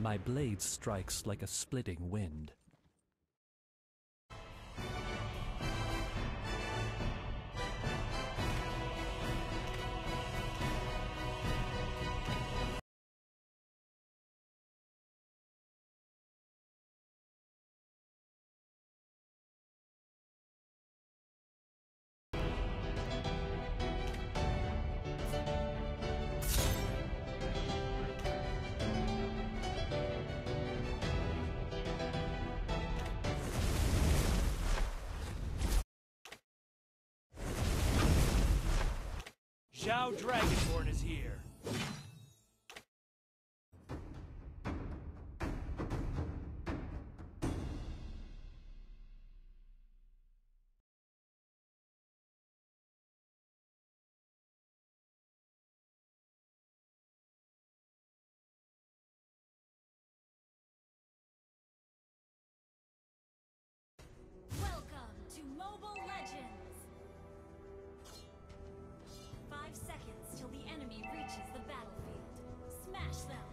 My blade strikes like a splitting wind. Zhao Dragonborn is here. smash them.